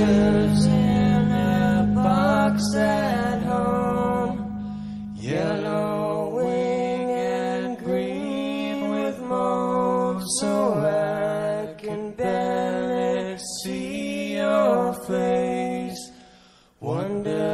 lives in a box at home, yellowing and green with mold, so I can barely see your face. Wonder.